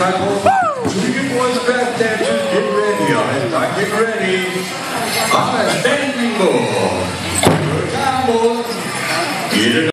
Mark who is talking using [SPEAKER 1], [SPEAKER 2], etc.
[SPEAKER 1] title. You boys, dancers, get ready. All right, get ready. On a standing bull. Good time, boys. Get it